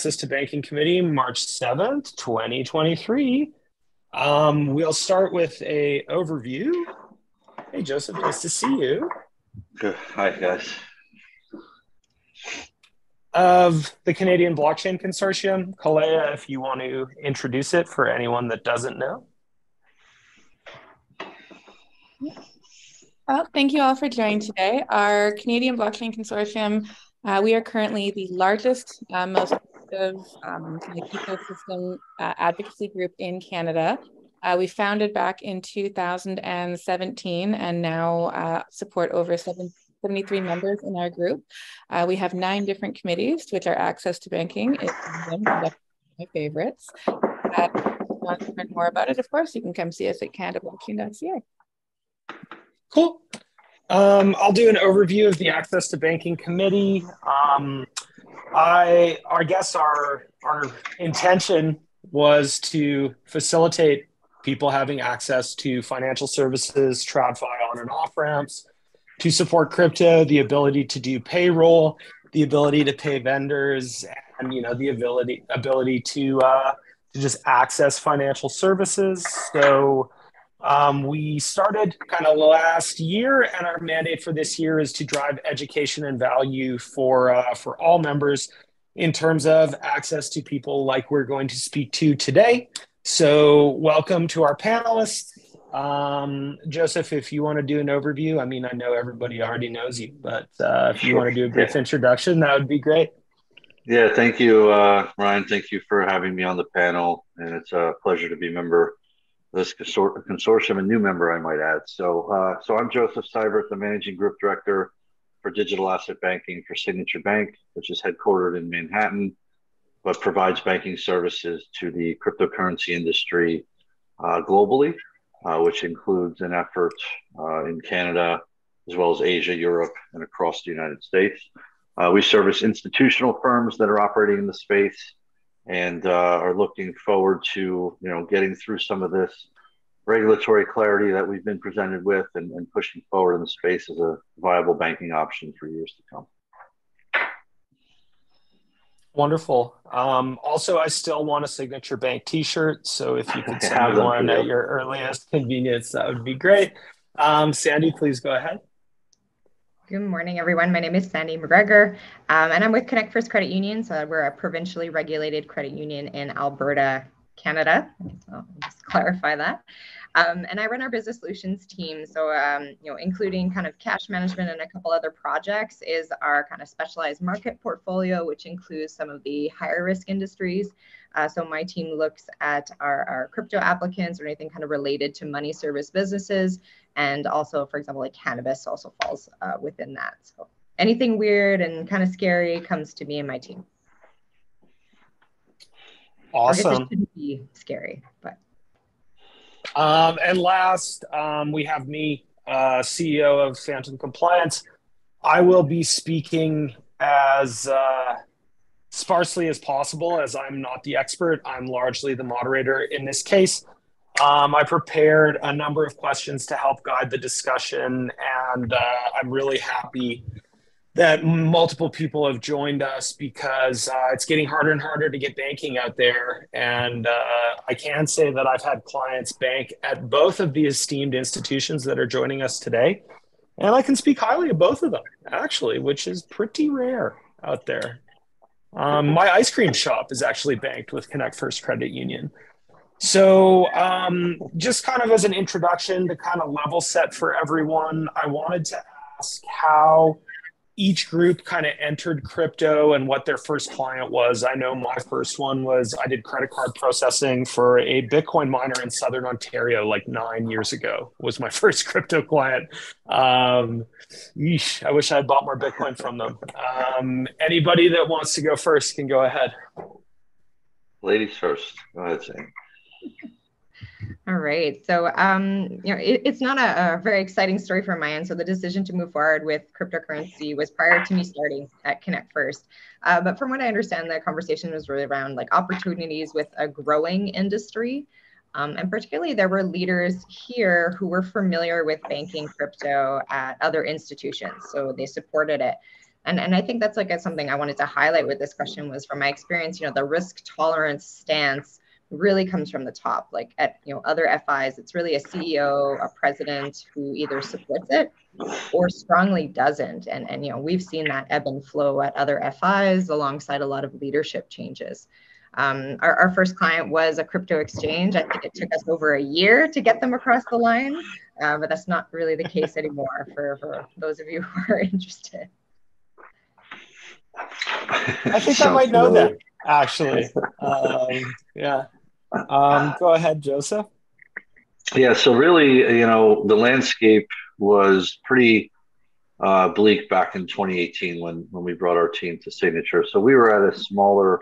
Access to Banking Committee, March 7th, 2023. Um, we'll start with a overview. Hey, Joseph, nice to see you. Good. Hi, guys. Of the Canadian Blockchain Consortium, Kalea, if you want to introduce it for anyone that doesn't know. Well, thank you all for joining today. Our Canadian Blockchain Consortium, uh, we are currently the largest, uh, most active um, ecosystem uh, advocacy group in Canada. Uh, we founded back in 2017 and now uh, support over 73 members in our group. Uh, we have nine different committees, which are access to banking. It's one of my favorites. Uh, if you want to learn more about it, of course, you can come see us at canadablockchain.ca. Cool. Um, I'll do an overview of the Access to Banking Committee. Um, I, I guess our, our intention was to facilitate people having access to financial services, TradFi on and off ramps, to support crypto, the ability to do payroll, the ability to pay vendors, and you know the ability ability to uh, to just access financial services. So um, we started kind of last year, and our mandate for this year is to drive education and value for uh, for all members in terms of access to people like we're going to speak to today. So, welcome to our panelists. Um, Joseph, if you want to do an overview, I mean, I know everybody already knows you, but uh, if you want to do a brief introduction, that would be great. Yeah, thank you, uh, Ryan. Thank you for having me on the panel, and it's a pleasure to be a member this consortium, a new member, I might add. So, uh, so I'm Joseph Seibert, the managing group director for digital asset banking for Signature Bank, which is headquartered in Manhattan, but provides banking services to the cryptocurrency industry uh, globally, uh, which includes an effort uh, in Canada, as well as Asia, Europe, and across the United States. Uh, we service institutional firms that are operating in the space and uh, are looking forward to you know getting through some of this regulatory clarity that we've been presented with and, and pushing forward in the space as a viable banking option for years to come. Wonderful. Um, also, I still want a signature bank T-shirt, so if you could send me one at your earliest convenience, that would be great. Um, Sandi, please go ahead. Good morning, everyone. My name is Sandi MacGregor, um, and I'm with Connect First Credit Union. So we're a provincially regulated credit union in Alberta, Canada. So I'll just clarify that. Um, and I run our business solutions team. So, um, you know, including kind of cash management and a couple other projects is our kind of specialized market portfolio, which includes some of the higher risk industries. Uh, so my team looks at our, our crypto applicants or anything kind of related to money service businesses. And also, for example, like cannabis also falls uh, within that. So anything weird and kind of scary comes to me and my team. Awesome. It shouldn't be scary, but. Um, and last, um, we have me, uh, CEO of Phantom Compliance. I will be speaking as uh, sparsely as possible, as I'm not the expert. I'm largely the moderator in this case. Um, I prepared a number of questions to help guide the discussion, and uh, I'm really happy that multiple people have joined us because uh, it's getting harder and harder to get banking out there. And uh, I can say that I've had clients bank at both of the esteemed institutions that are joining us today. And I can speak highly of both of them, actually, which is pretty rare out there. Um, my ice cream shop is actually banked with Connect First Credit Union. So, um, just kind of as an introduction to kind of level set for everyone, I wanted to ask how each group kind of entered crypto and what their first client was. I know my first one was I did credit card processing for a Bitcoin miner in Southern Ontario like nine years ago. Was my first crypto client. Um, yeesh, I wish I had bought more Bitcoin from them. Um, anybody that wants to go first can go ahead. Ladies first. Go ahead, Sam. All right. So, um, you know, it, it's not a, a, very exciting story from my end. So, the decision to move forward with cryptocurrency was prior to me starting at Connect First. Uh, but from what I understand, the conversation was really around like opportunities with a growing industry. Um, and particularly, there were leaders here who were familiar with banking crypto at other institutions. So, they supported it. And, and I think that's like a, something I wanted to highlight with this question was from my experience, you know, the risk tolerance stance really comes from the top. Like at you know other FIs, it's really a CEO, a president who either supports it or strongly doesn't. And and you know we've seen that ebb and flow at other FIs alongside a lot of leadership changes. Um, our, our first client was a crypto exchange. I think it took us over a year to get them across the line, uh, but that's not really the case anymore for, for those of you who are interested. I think I might know that actually. Um, yeah. Um, go ahead, Joseph. Yeah, so really, you know, the landscape was pretty uh, bleak back in 2018 when when we brought our team to Signature. So we were at a smaller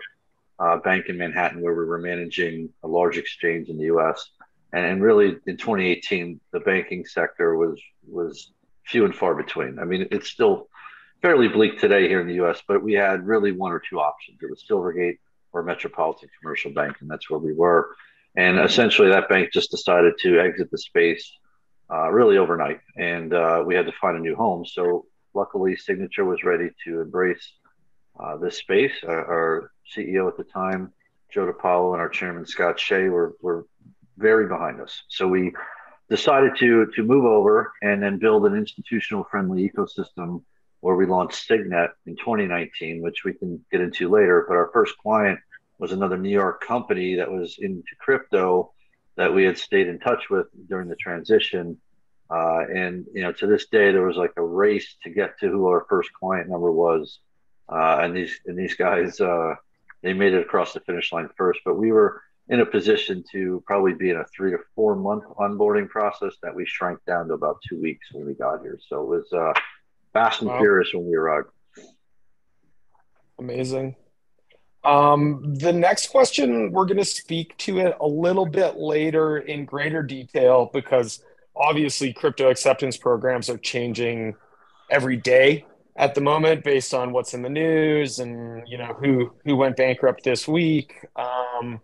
uh, bank in Manhattan where we were managing a large exchange in the U.S. And, and really, in 2018, the banking sector was was few and far between. I mean, it's still fairly bleak today here in the U.S., but we had really one or two options. It was Silvergate or Metropolitan Commercial Bank, and that's where we were. And essentially, that bank just decided to exit the space uh, really overnight, and uh, we had to find a new home. So, luckily, Signature was ready to embrace uh, this space. Our, our, CEO at the time, Joe DePiano, and our chairman Scott Shay were, were very behind us. So we decided to to move over and then build an institutional friendly ecosystem where we launched Signet in 2019, which we can get into later. But our first client was another New York company that was into crypto that we had stayed in touch with during the transition. Uh, and you know, to this day, there was like a race to get to who our first client number was. Uh, and these and these guys, uh, they made it across the finish line first. But we were in a position to probably be in a three to four month onboarding process that we shrank down to about two weeks when we got here. So it was uh, fast and wow. furious when we arrived. Amazing. Um, the next question, we're going to speak to it a little bit later in greater detail because obviously crypto acceptance programs are changing every day at the moment based on what's in the news and you know who who went bankrupt this week. Um,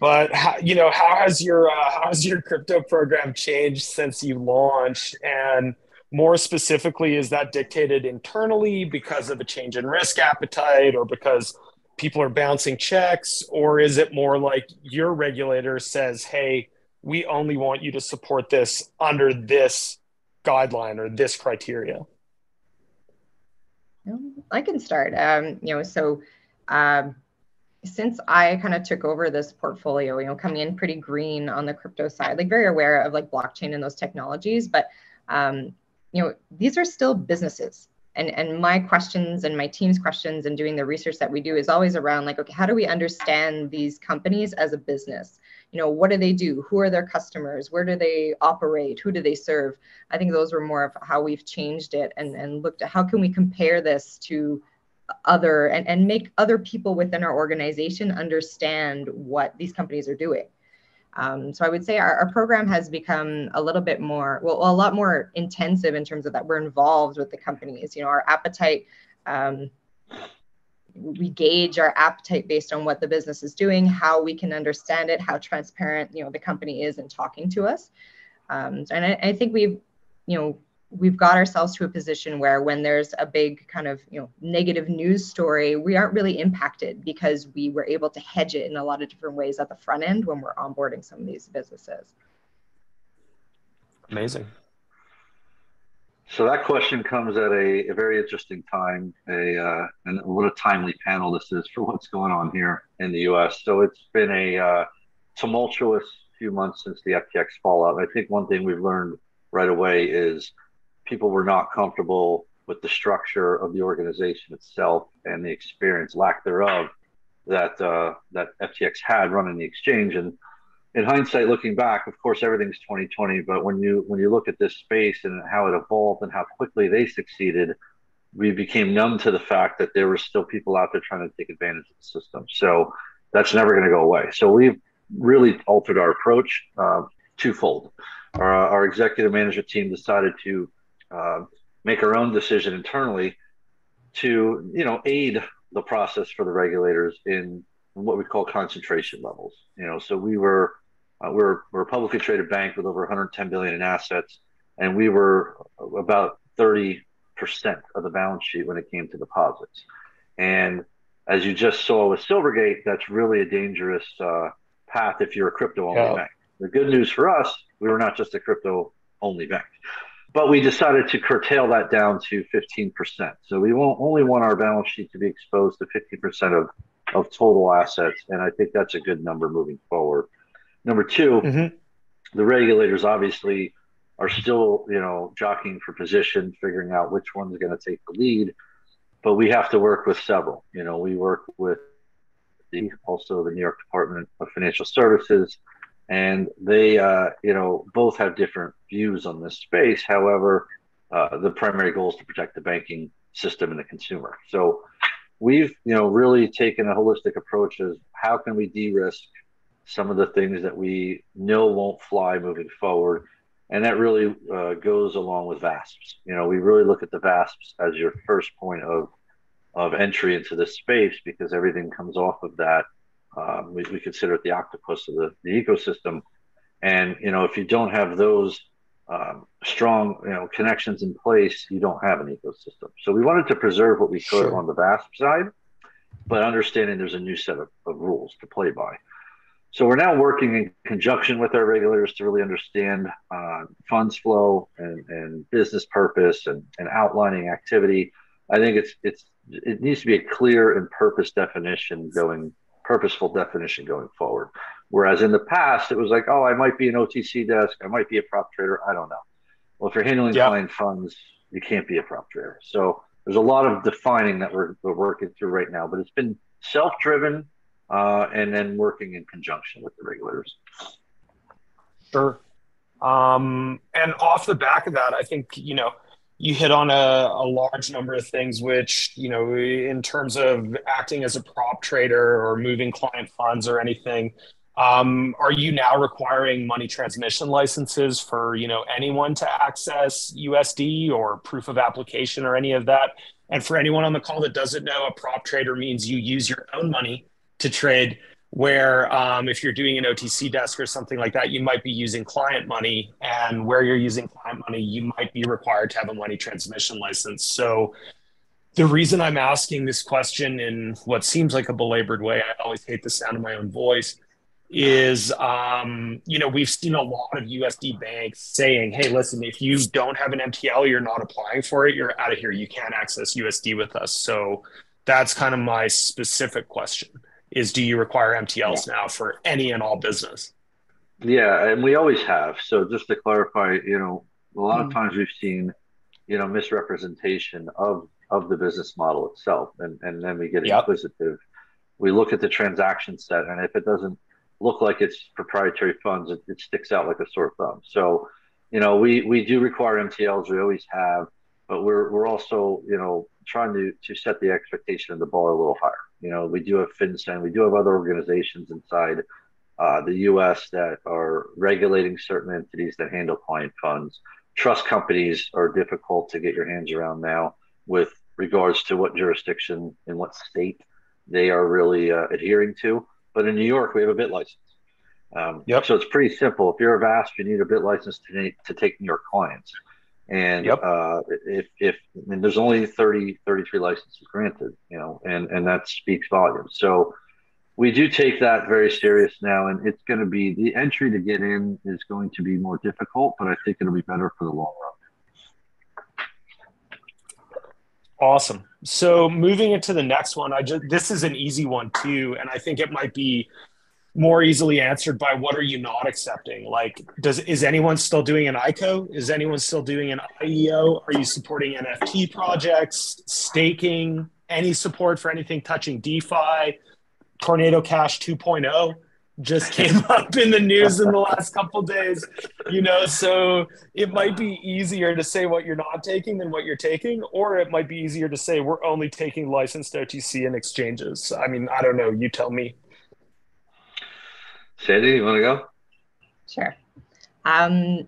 but how, you know how has your uh, how has your crypto program changed since you launched and more specifically, is that dictated internally because of a change in risk appetite or because people are bouncing checks? Or is it more like your regulator says, hey, we only want you to support this under this guideline or this criteria? I can start. Um, you know, so um, since I kind of took over this portfolio, you know, coming in pretty green on the crypto side, like very aware of like blockchain and those technologies, but um, you know, these are still businesses. And, and my questions and my team's questions and doing the research that we do is always around like, okay, how do we understand these companies as a business? You know, what do they do? Who are their customers? Where do they operate? Who do they serve? I think those were more of how we've changed it and, and looked at how can we compare this to other and, and make other people within our organization understand what these companies are doing. Um, so I would say our, our, program has become a little bit more, well, a lot more intensive in terms of that we're involved with the companies. You know, our appetite, um, we gauge our appetite based on what the business is doing, how we can understand it, how transparent you know the company is in talking to us. Um, and I, I think we've, you know, we've got ourselves to a position where when there's a big kind of you know negative news story we aren't really impacted because we were able to hedge it in a lot of different ways at the front end when we're onboarding some of these businesses. Amazing. So that question comes at a, a very interesting time a uh, and what a timely panel this is for what's going on here in the us so it's been a uh, tumultuous few months since the ftx fallout. I think one thing we've learned right away is people were not comfortable with the structure of the organization itself and the experience, lack thereof, that uh, that FTX had running the exchange. And in hindsight, looking back, of course, everything's 2020. But when you when you look at this space and how it evolved and how quickly they succeeded, we became numb to the fact that there were still people out there trying to take advantage of the system. So that's never going to go away. So we've really altered our approach uh, twofold. Our, our executive management team decided to uh, make our own decision internally to you know aid the process for the regulators in what we call concentration levels. You know, so we were uh, we're we're a publicly traded bank with over 110 billion in assets, and we were about 30 percent of the balance sheet when it came to deposits. And as you just saw with Silvergate, that's really a dangerous uh, path if you're a crypto only yeah. bank. The good news for us, we were not just a crypto only bank, but we decided to curtail that down to 15%. So we won't only want our balance sheet to be exposed to 15% of, of total assets. And I think that's a good number moving forward. Number 2 mm-hmm. the regulators obviously are still, you know, jockeying for position, figuring out which one's going to take the lead. But we have to work with several. You know, we work with the also the New York Department of Financial Services, and they, uh, you know, both have different views on this space. However, uh, the primary goal is to protect the banking system and the consumer. So we've, you know, really taken a holistic approach as how can we de-risk some of the things that we know won't fly moving forward and that really uh, goes along with VASPs. You know, we really look at the VASPs as your first point of of entry into this space because everything comes off of that. Um, we, we, consider it the octopus of the, the ecosystem, and you know, if you don't have those um, strong you know connections in place, you don't have an ecosystem. So we wanted to preserve what we could sure. on the VASP side, but understanding there's a new set of, of rules to play by. So we're now working in conjunction with our regulators to really understand uh, funds flow and, and business purpose and, and outlining activity. I think it's it's it needs to be a clear and purpose definition going purposeful definition going forward. Whereas in the past it was like, oh, I might be an OTC desk, I might be a prop trader, I don't know. Well, if you're handling yep. client funds, you can't be a prop trader. So there's a lot of defining that we're, we're working through right now, but it's been self-driven uh, and then working in conjunction with the regulators. Sure. Um, and off the back of that, I think, you know, you hit on a, a, large number of things, which, you know, in terms of acting as a prop trader or moving client funds or anything, um, are you now requiring money transmission licenses for, you know, anyone to access USD or proof of application or any of that? And for anyone on the call that doesn't know, a prop trader means you use your own money to trade where um, if you're doing an OTC desk or something like that, you might be using client money. And where you're using client money, you might be required to have a money transmission license. So the reason I'm asking this question in what seems like a belabored way, I always hate the sound of my own voice, is um, you know, we've seen a lot of USD banks saying, hey, listen, if you don't have an MTL, you're not applying for it, you're out of here. You can't access USD with us. So that's kind of my specific question is do you require MTLs yeah. now for any and all business? Yeah, and we always have. So just to clarify, you know, a lot mm of times we've seen, you know, misrepresentation of of the business model itself, and and then we get yep. inquisitive. We look at the transaction set, and if it doesn't look like it's proprietary funds, it, it sticks out like a sore thumb. So, you know, we we do require MTLs. We always have, but we're we're also, you know, trying to to set the expectation of the bar a little higher. You know, we do have FinCEN, we do have other organizations inside uh, the U.S. that are regulating certain entities that handle client funds. Trust companies are difficult to get your hands around now with regards to what jurisdiction and what state they are really uh, adhering to. But in New York, we have a BitLicense. Um, yep. So it's pretty simple. If you're a VASP, you need a BitLicense to, to take New York clients. And yep. uh, if, if mean, there's only 30, 33 licenses granted, you know, and, and that speaks volumes. So we do take that very serious now, and it's going to be the entry to get in is going to be more difficult, but I think it'll be better for the long run. Awesome. So moving into the next one, I just this is an easy one too, and I think it might be more easily answered by what are you not accepting? Like, does is anyone still doing an ICO? Is anyone still doing an IEO? Are you supporting NFT projects, staking, any support for anything touching DeFi? Tornado Cash 2.0 just came up in the news in the last couple days, you know, so it might be easier to say what you're not taking than what you're taking, or it might be easier to say we're only taking licensed OTC and exchanges. I mean, I don't know. You tell me. Sandi, you want to go? Sure. Um,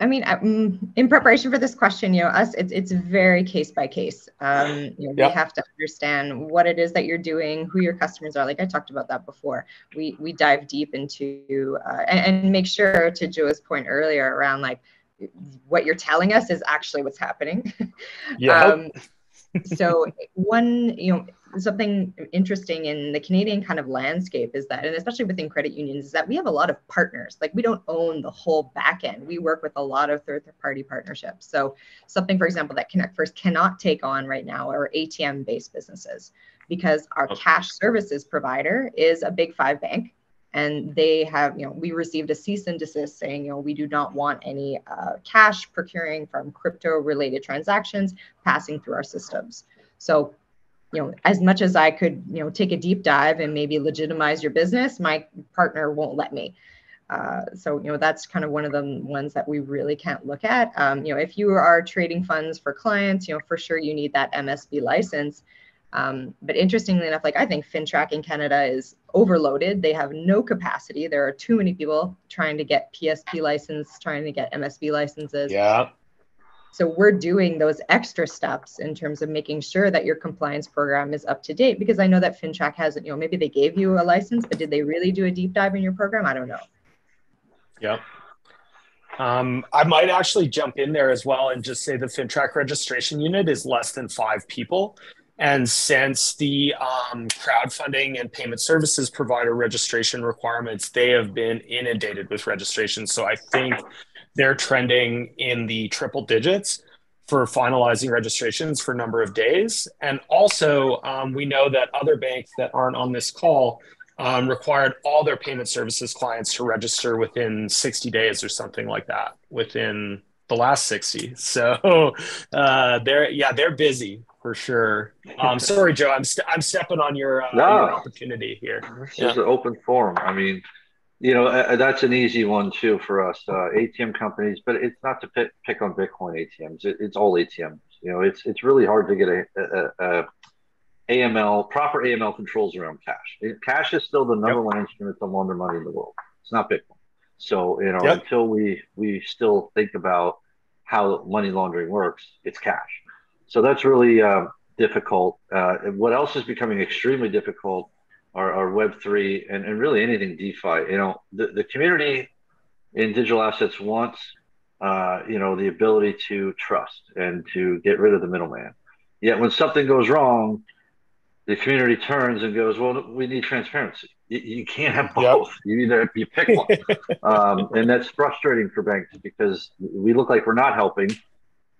I mean, um, in preparation for this question, you know, us, it's, it's very case by case. Um, you know, yep. we have to understand what it is that you're doing, who your customers are. Like I talked about that before. We we dive deep into uh, and, and make sure, to Joe's point earlier, around like what you're telling us is actually what's happening. Yeah. um, so one, you know, something interesting in the Canadian kind of landscape is that, and especially within credit unions, is that we have a lot of partners. Like we don't own the whole back end. We work with a lot of third party partnerships. So something, for example, that Connect First cannot take on right now are ATM based businesses because our okay. cash services provider is a big five bank and they have you know we received a cease and desist saying you know we do not want any uh, cash procuring from crypto related transactions passing through our systems so you know as much as i could you know take a deep dive and maybe legitimize your business my partner won't let me uh, so you know that's kind of one of the ones that we really can't look at um, you know if you are trading funds for clients you know for sure you need that msb license um, but interestingly enough, like I think FINTRAC in Canada is overloaded. They have no capacity. There are too many people trying to get PSP license, trying to get MSB licenses. Yeah. So we're doing those extra steps in terms of making sure that your compliance program is up to date. Because I know that FINTRAC hasn't, you know, maybe they gave you a license, but did they really do a deep dive in your program? I don't know. Yeah. Um, I might actually jump in there as well and just say the FINTRAC registration unit is less than five people. And since the um, crowdfunding and payment services provider registration requirements, they have been inundated with registrations. So I think they're trending in the triple digits for finalizing registrations for number of days. And also, um, we know that other banks that aren't on this call um, required all their payment services clients to register within 60 days or something like that within the last 60. So uh, they're, yeah, they're busy for sure. Um, sorry, Joe, I'm i st- I'm stepping on your, uh, no. your opportunity here. This yeah. is an open forum. I mean, you know, uh, that's an easy one too for us, uh, ATM companies. But it's not to pick, pick on Bitcoin ATMs. It, it's all ATMs. You know, it's it's really hard to get a, a, a AML proper AML controls around cash. Cash is still the number yep. one instrument to launder money in the world. It's not Bitcoin. So you know, yep. until we we still think about how money laundering works, it's cash. So that's really uh, difficult. Uh, what else is becoming extremely difficult are, are Web3 and, and really anything DeFi. You know, the, the community in digital assets wants, uh, you know, the ability to trust and to get rid of the middleman. Yet when something goes wrong, the community turns and goes, well, we need transparency. You, you can't have both. Yep. You either you pick one, um, and that's frustrating for banks because we look like we're not helping,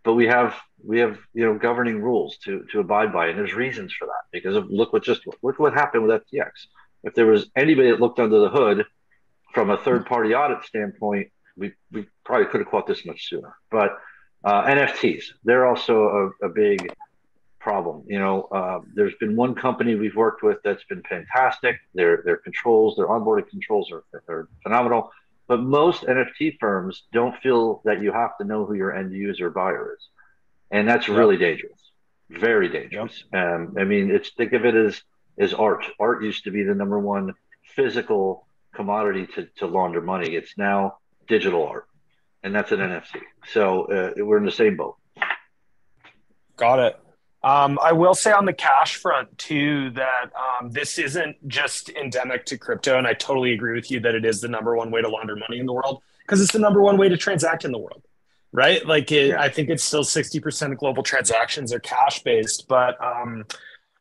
but we have we have you know governing rules to to abide by, and there's reasons for that because of, look what just look what happened with FTX. If there was anybody that looked under the hood from a third party audit standpoint, we we probably could have caught this much sooner. But uh, NFTs, they're also a, a big problem. You know, uh, there's been one company we've worked with that's been fantastic. Their their controls, their onboarding controls are, are phenomenal. But most NFT firms don't feel that you have to know who your end user buyer is, and that's yep. really dangerous, very dangerous. Yep. Um, I mean, it's think of it as as art. Art used to be the number one physical commodity to, to launder money. It's now digital art, and that's an NFT. So uh, we're in the same boat. Got it. Um, I will say on the cash front too that um, this isn't just endemic to crypto, and I totally agree with you that it is the number one way to launder money in the world because it's the number one way to transact in the world, right? Like it, yeah. I think it's still sixty percent of global transactions are cash based, but um,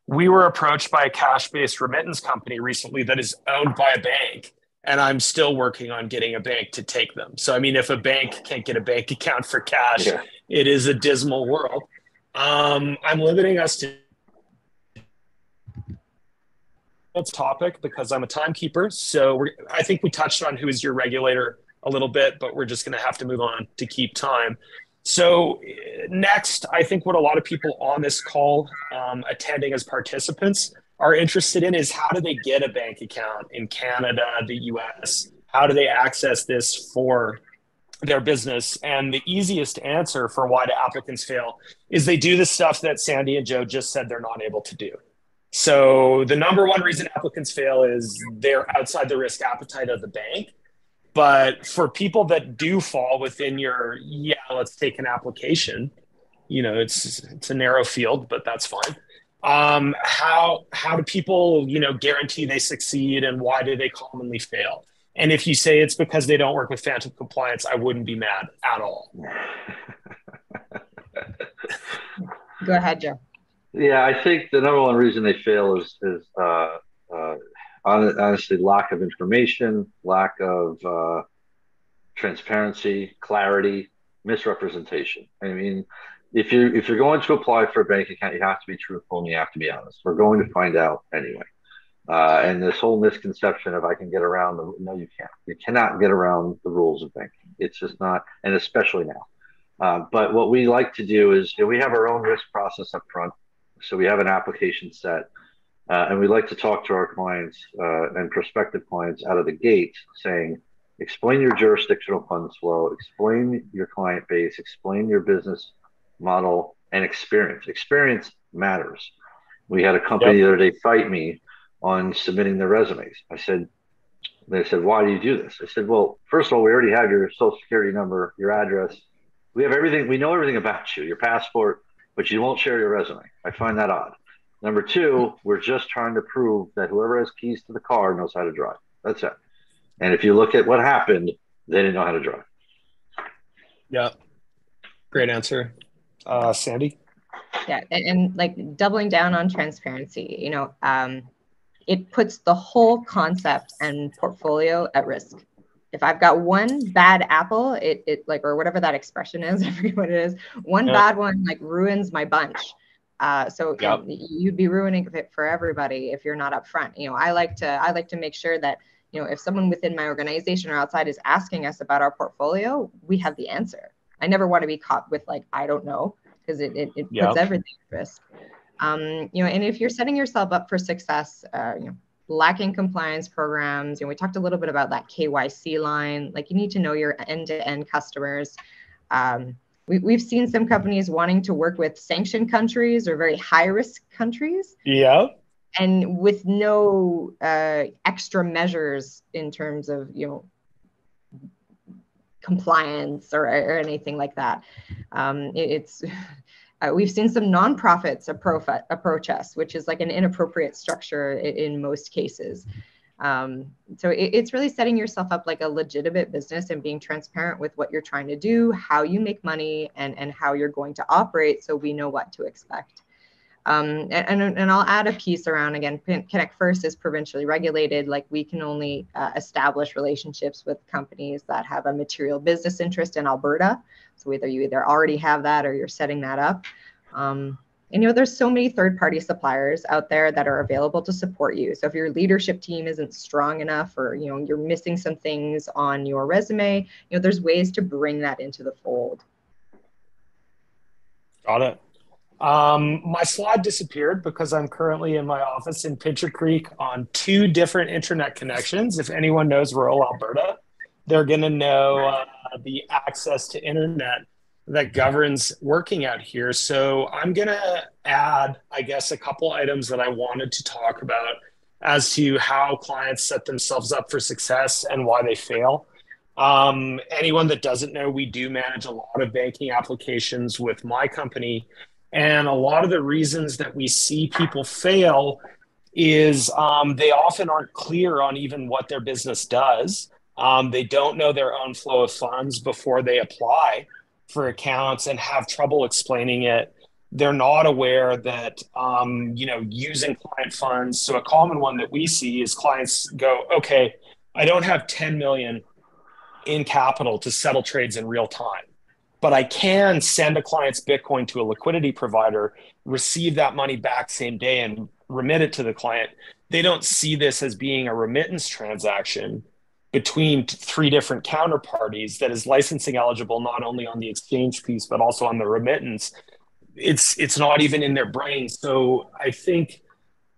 we were approached by a cash based remittance company recently that is owned by a bank. And I'm still working on getting a bank to take them. So, I mean, if a bank can't get a bank account for cash, yeah. it is a dismal world. Um, I'm limiting us to topic because I'm a timekeeper. So I think we touched on who is your regulator a little bit, but we're just going to have to move on to keep time. So next, I think what a lot of people on this call um, attending as participants are interested in is how do they get a bank account in Canada, the US? How do they access this for their business. And the easiest answer for why do applicants fail is they do the stuff that Sandi and Joe just said they're not able to do. So the number one reason applicants fail is they're outside the risk appetite of the bank. But for people that do fall within your, yeah, let's take an application, you know, it's it's a narrow field, but that's fine. Um, how how do people, you know, guarantee they succeed and why do they commonly fail? And if you say it's because they don't work with phantom compliance, I wouldn't be mad at all. Go ahead, Joe. Yeah, I think the number one reason they fail is is uh, uh, honestly lack of information, lack of uh, transparency, clarity, misrepresentation. I mean, if you if you're going to apply for a bank account, you have to be truthful and you have to be honest. We're going to find out anyway. Uh, and this whole misconception of I can get around the no, you can't. You cannot get around the rules of banking. It's just not, and especially now. Uh, but what we like to do is you know, we have our own risk process up front. So we have an application set, uh, and we like to talk to our clients uh, and prospective clients out of the gate, saying, explain your jurisdictional funds flow, explain your client base, explain your business model, and experience. Experience matters. We had a company yep. the other day fight me on submitting their resumes. I said, they said, why do you do this? I said, well, first of all, we already have your social security number, your address. We have everything. We know everything about you, your passport, but you won't share your resume. I find that odd. Number two, we're just trying to prove that whoever has keys to the car knows how to drive. That's it. And if you look at what happened, they didn't know how to drive. Yeah. Great answer. Uh, Sandi? Yeah. And, and like doubling down on transparency, you know, um, it puts the whole concept and portfolio at risk. If I've got one bad apple, it, it like, or whatever that expression is, I forget what it is, one yep. bad one like ruins my bunch. Uh, so yep. you'd be ruining it for everybody if you're not upfront. You know, I like to, I like to make sure that, you know, if someone within my organization or outside is asking us about our portfolio, we have the answer. I never want to be caught with like, I don't know, because it, it, it yep. puts everything at risk. Um, you know, and if you're setting yourself up for success, uh, you know, lacking compliance programs, you know, we talked a little bit about that KYC line. Like you need to know your end-to-end customers. Um, we, we've seen some companies wanting to work with sanctioned countries or very high-risk countries. Yeah. And with no uh, extra measures in terms of you know compliance or, or anything like that. Um, it, it's uh, we've seen some nonprofits approach, us, which is like an inappropriate structure in, in most cases. Um, so it, it's really setting yourself up like a legitimate business and being transparent with what you're trying to do, how you make money, and, and how you're going to operate so we know what to expect. Um, and, and, I'll add a piece around again, Connect First is provincially regulated. Like we can only uh, establish relationships with companies that have a material business interest in Alberta. So either you either already have that or you're setting that up. Um, and you know, there's so many third-party suppliers out there that are available to support you. So if your leadership team isn't strong enough, or you know, you're missing some things on your resume, you know, there's ways to bring that into the fold. Got it. Um, my slide disappeared because I'm currently in my office in Pincher Creek on two different internet connections. If anyone knows rural Alberta, they're going to know uh, the access to internet that governs working out here. So I'm going to add, I guess, a couple items that I wanted to talk about as to how clients set themselves up for success and why they fail. Um, anyone that doesn't know, we do manage a lot of banking applications with my company and a lot of the reasons that we see people fail is um, they often aren't clear on even what their business does. Um, they don't know their own flow of funds before they apply for accounts and have trouble explaining it. They're not aware that um, you know using client funds. So a common one that we see is clients go, okay, I don't have 10 million in capital to settle trades in real time but I can send a client's Bitcoin to a liquidity provider, receive that money back same day, and remit it to the client. They don't see this as being a remittance transaction between three different counterparties that is licensing eligible not only on the exchange piece but also on the remittance. It's it's not even in their brain. So I think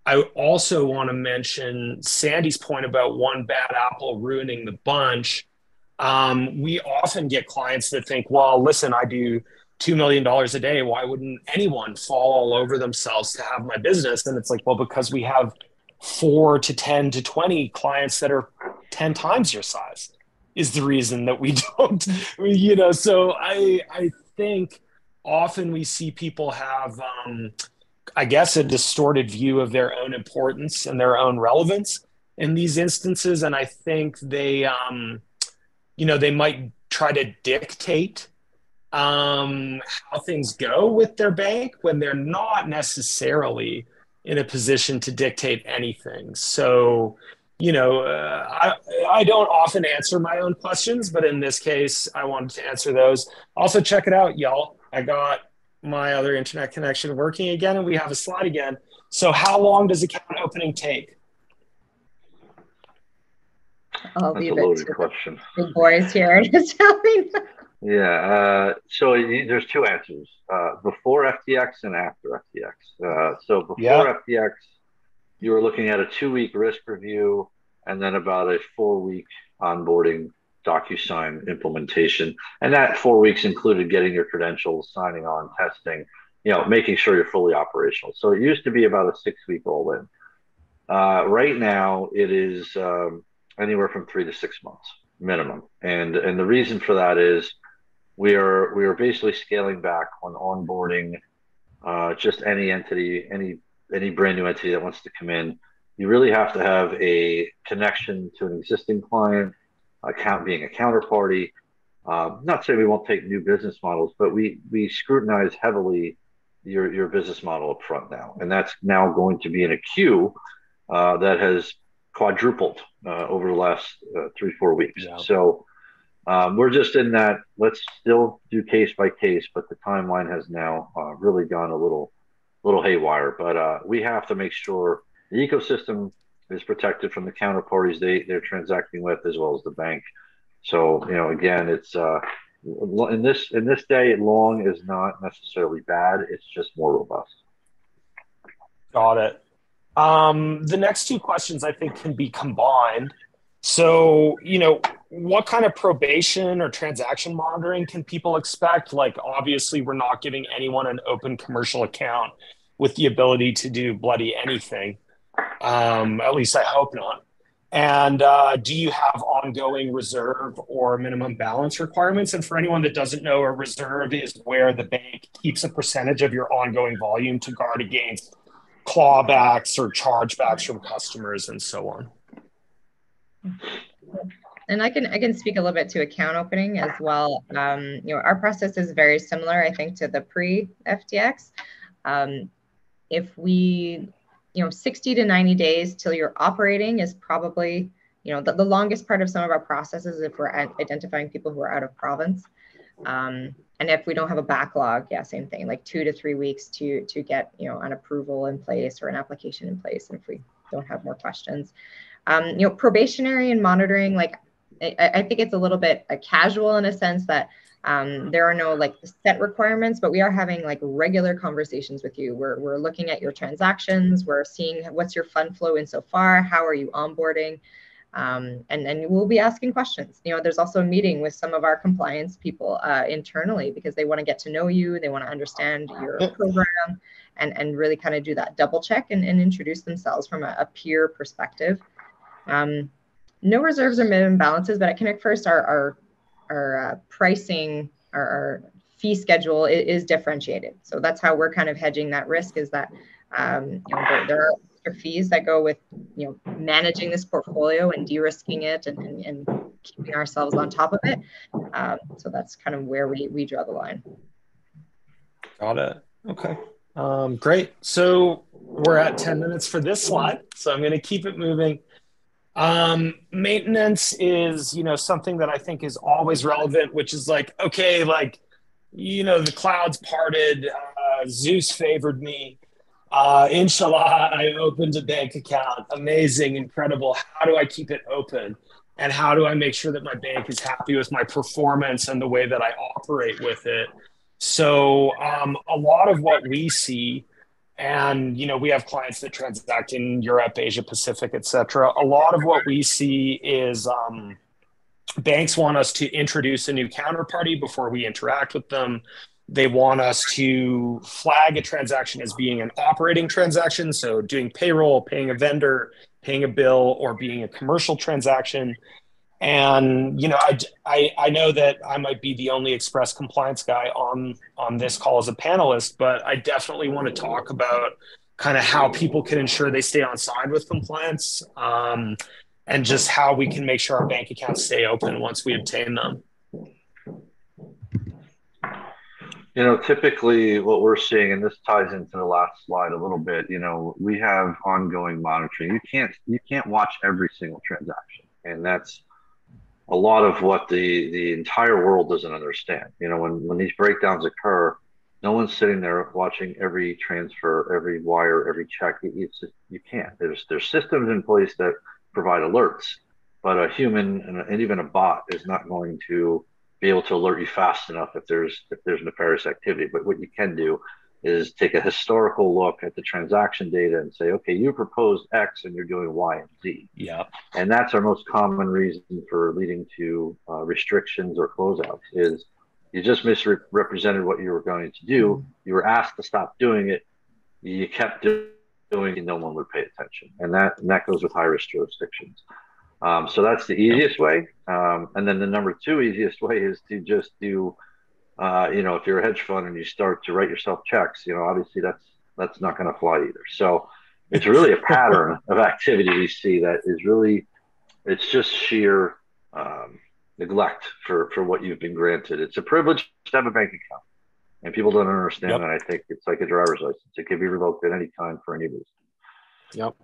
I also want to mention Sandi's point about one bad apple ruining the bunch um, we often get clients that think, well, listen, I do $2 million a day. Why wouldn't anyone fall all over themselves to have my business? And it's like, well, because we have four to 10 to 20 clients that are 10 times your size is the reason that we don't, you know, so I, I think often we see people have, um, I guess, a distorted view of their own importance and their own relevance in these instances, and I think they, um, you know, they might try to dictate um, how things go with their bank when they're not necessarily in a position to dictate anything. So, you know, uh, I, I don't often answer my own questions, but in this case, I wanted to answer those. Also, check it out, y'all. I got my other internet connection working again, and we have a slide again. So, how long does account opening take? I'll That's a leave it loaded to question. the big boys here to tell me. Yeah. Uh, so y- there's two answers: uh, before FTX and after FTX. Uh, so before Yeah. FTX, you were looking at a two-week risk review and then about a four-week onboarding DocuSign implementation, and that four weeks included getting your credentials, signing on, testing, you know, making sure you're fully operational. So it used to be about a six-week all-in. Uh, right now, it is um, anywhere from three to six months minimum, and and the reason for that is we are we are basically scaling back on onboarding uh, just any entity, any any brand new entity that wants to come in. You really have to have a connection to an existing client, account being a counterparty. Um, not saying we won't take new business models, but we we scrutinize heavily your your business model up front now, and that's now going to be in a queue uh, that has quadrupled uh, over the last uh, three four weeks. Yeah. So um, we're just in that. Let's still do case by case, but the timeline has now uh, really gone a little little haywire. But uh, we have to make sure the ecosystem is protected from the counterparties they they're transacting with, as well as the bank. So you know, again, it's uh, in this in this day, long is not necessarily bad. It's just more robust. Got it. Um, the next two questions I think can be combined. So, you know, what kind of probation or transaction monitoring can people expect? Like, obviously, we're not giving anyone an open commercial account with the ability to do bloody anything. Um, at least I hope not. And uh, do you have ongoing reserve or minimum balance requirements? And for anyone that doesn't know, a reserve is where the bank keeps a percentage of your ongoing volume to guard against clawbacks or chargebacks from customers and so on. And I can I can speak a little bit to account opening as well. Um, you know, our process is very similar, I think, to the pre FTX. Um, if we, you know, 60 to 90 days till you're operating is probably, you know, the, the longest part of some of our processes if we're identifying people who are out of province. Um, and if we don't have a backlog, yeah, same thing, like two to three weeks to to get you know an approval in place or an application in place. And if we don't have more questions, um, you know, probationary and monitoring, like I, I think it's a little bit uh, casual in a sense that um, there are no like set requirements, but we are having like regular conversations with you. We're, we're looking at your transactions. We're seeing what's your fund flow in so far. How are you onboarding? Um, and and we'll be asking questions. You know, there's also a meeting with some of our compliance people uh, internally because they want to get to know you. They want to understand your program and and really kind of do that double check and, and introduce themselves from a, a peer perspective. Um, no reserves or minimum balances, but at Connect First, our our, our uh, pricing, our, our, fee schedule is, is, differentiated. So that's how we're kind of hedging that risk. Is that um, you know there, there, are extra fees that go with you know managing this portfolio and de-risking it and, and, and keeping ourselves on top of it. Um, so that's kind of where we we draw the line. Got it. Okay. Um, great. So we're at 10 minutes for this slide. So I'm going to keep it moving. Um, maintenance is, you know, something that I think is always relevant, which is like, okay, like, you know, the clouds parted, uh, Zeus favored me. Uh, inshallah, I opened a bank account. Amazing, incredible. How do I keep it open? And how do I make sure that my bank is happy with my performance and the way that I operate with it? So, um, a lot of what we see and you know we have clients that transact in europe asia pacific et cetera a lot of what we see is um, banks want us to introduce a new counterparty before we interact with them they want us to flag a transaction as being an operating transaction so doing payroll paying a vendor paying a bill or being a commercial transaction and you know I, I, I know that i might be the only express compliance guy on on this call as a panelist but i definitely want to talk about kind of how people can ensure they stay on side with compliance, um, and just how we can make sure our bank accounts stay open once we obtain them. You know, typically what we're seeing, and this ties into the last slide a little bit. You know, we have ongoing monitoring. You can't you can't watch every single transaction, and that's a lot of what the the entire world doesn't understand. You know, when when these breakdowns occur, no one's sitting there watching every transfer, every wire, every check. It's you can't. There's there's systems in place that provide alerts, but a human and, and even a bot is not going to be able to alert you fast enough if there's if there's nefarious activity. But what you can do is take a historical look at the transaction data and say, okay, you proposed X and you're doing Y and Z. Yeah. And that's our most common reason for leading to uh, restrictions or closeouts is you just misrepresented what you were going to do. You were asked to stop doing it. You kept doing it, and no one would pay attention. And that and that goes with high risk jurisdictions. Um, so that's the easiest way. Um, and then the number two easiest way is to just do, uh, you know, if you're a hedge fund and you start to write yourself checks, you know, obviously that's that's not going to fly either. So it's really a pattern of activity we see that is really, it's just sheer um, neglect for for what you've been granted. It's a privilege to have a bank account, and people don't understand yep. that. I think it's like a driver's license; it can be revoked at any time for any reason. Yep.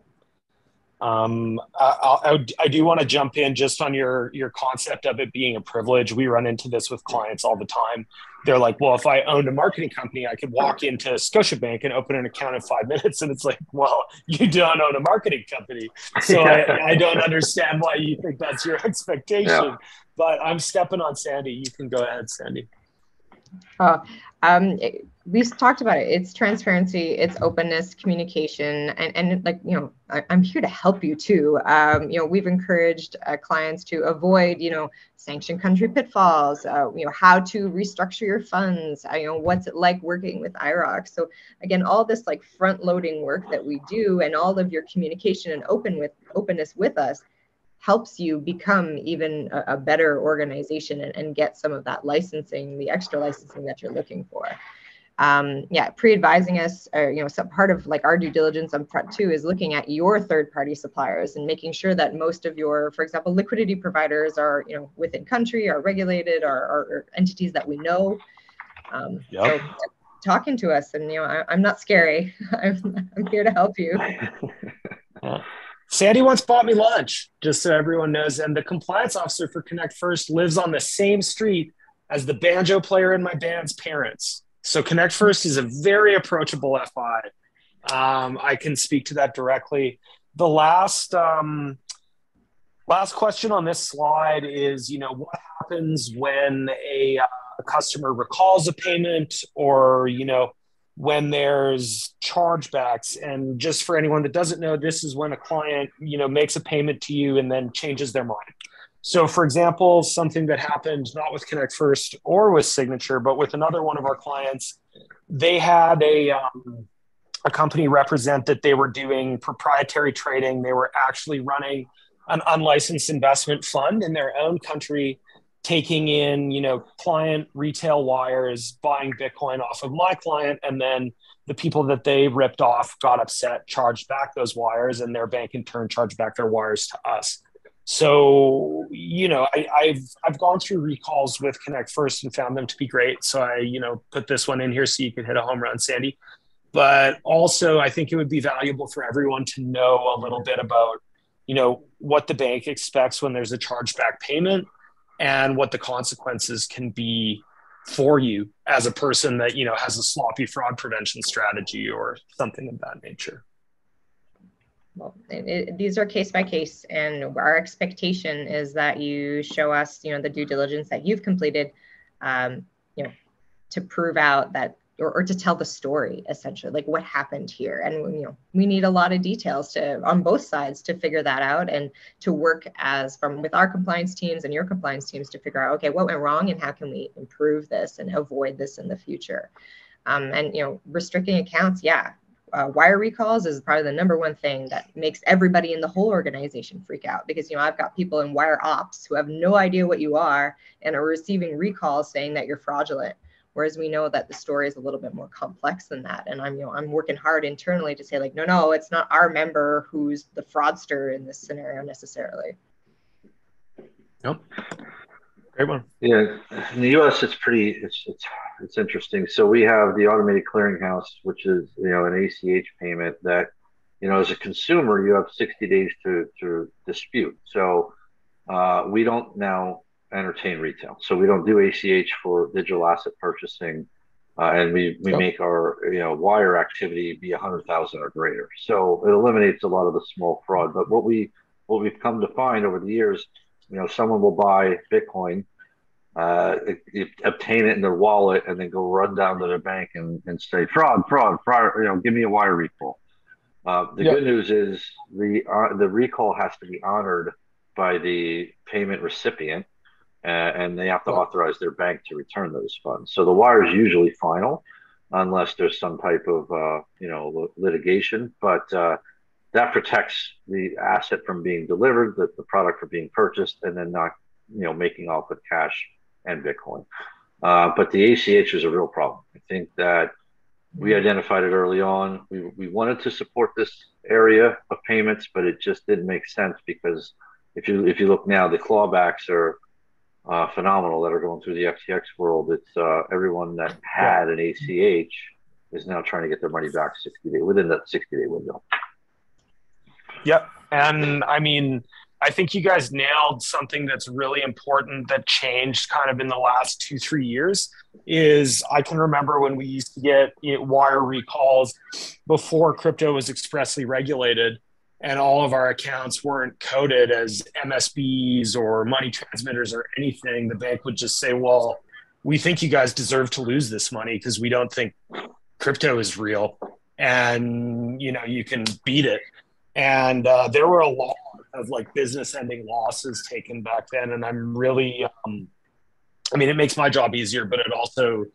Um, I, I, I, do want to jump in just on your your concept of it being a privilege. We run into this with clients all the time. They're like, "Well, if I owned a marketing company, I could walk into Scotiabank and open an account in five minutes." And it's like, "Well, you don't own a marketing company, so I, I, don't understand why you think that's your expectation." Yeah. But I'm stepping on Sandi. You can go ahead, Sandi. Uh, um, it, we've talked about it. It's transparency, it's openness, communication, and and like you know, I, am here to help you too. Um, you know, we've encouraged uh, clients to avoid you know sanctioned country pitfalls. Uh, you know, how to restructure your funds. Uh, you know, what's it like working with IIROC. So again, all this like front loading work that we do, and all of your communication and open with openness with us helps you become even a, a better organization and, and, get some of that licensing, the extra licensing that you're looking for. Um, yeah, pre-advising us, or you know, some part of like our due diligence on front too is looking at your third-party suppliers and making sure that most of your, for example, liquidity providers are you know within country, are regulated, are, are entities that we know. Um, yep. So talking to us, and you know, I, am not scary. I'm, I'm here to help you. Sandi once bought me lunch, just so everyone knows. And the compliance officer for Connect First lives on the same street as the banjo player in my band's parents. So Connect First is a very approachable FI. Um, I can speak to that directly. The last um, last question on this slide is, you know, what happens when a, uh, a customer recalls a payment or, you know, when there's chargebacks and just for anyone that doesn't know this is when a client you know makes a payment to you and then changes their mind so for example something that happened not with connect first or with signature but with another one of our clients they had a um, a company represent that they were doing proprietary trading they were actually running an unlicensed investment fund in their own country taking in, you know, client retail wires, buying Bitcoin off of my client, and then the people that they ripped off got upset, charged back those wires, and their bank in turn charged back their wires to us. So, you know, I, have I've gone through recalls with Connect First and found them to be great. So I, you know, put this one in here so you could hit a home run, Sandi. But also, I think it would be valuable for everyone to know a little bit about, you know, what the bank expects when there's a chargeback payment and what the consequences can be for you as a person that you know has a sloppy fraud prevention strategy or something of that nature well it, it, these are case by case and our expectation is that you show us you know the due diligence that you've completed um, you know to prove out that or, or to tell the story essentially like what happened here. And you know we need a lot of details to on both sides to figure that out and to work as from with our compliance teams and your compliance teams to figure out okay what went wrong and how can we improve this and avoid this in the future? Um, and you know restricting accounts yeah uh, wire recalls is probably the number one thing that makes everybody in the whole organization freak out because you know I've got people in wire ops who have no idea what you are and are receiving recalls saying that you're fraudulent Whereas we know that the story is a little bit more complex than that. And I'm, you know, I'm working hard internally to say like, no, no, it's not our member who's the fraudster in this scenario necessarily. Yep. Great one. Yeah, in the U.S., it's pretty. It's it's it's interesting. So we have the automated clearinghouse, which is you know an ACH payment that you know as a consumer you have 60 days to to dispute. So uh, we don't now entertain retail. So we don't do ACH for digital asset purchasing, uh, and we we yep. make our you know wire activity be a hundred thousand or greater. So it eliminates a lot of the small fraud. But what we what we've come to find over the years, you know, someone will buy Bitcoin. Uh, it, it, obtain it in their wallet and then go run down to their bank and, and say fraud, fraud, fraud. You know, give me a wire recall. Uh, the good news is the uh, the recall has to be honored by the payment recipient, uh, and they have to authorize their bank to return those funds. So the wire is usually final, unless there's some type of uh, you know litigation. But uh, that protects the asset from being delivered, the, the product from being purchased, and then not you know making off with cash and Bitcoin. Uh, but the ACH is a real problem. I think that we identified it early on. We, we wanted to support this area of payments, but it just didn't make sense because if you if you look now, the clawbacks are uh, phenomenal that are going through the FTX world. It's uh, everyone that had an ACH is now trying to get their money back 60 day within that 60 day window. Yep. And I mean, I think you guys nailed something that's really important that changed kind of in the last two, three years. Is I can remember when we used to get wire recalls before crypto was expressly regulated and all of our accounts weren't coded as MSBs or money transmitters or anything, the bank would just say, well, we think you guys deserve to lose this money because we don't think crypto is real and you know you can beat it and uh, there were a lot of like business ending losses taken back then and i'm really um, i mean it makes my job easier but it also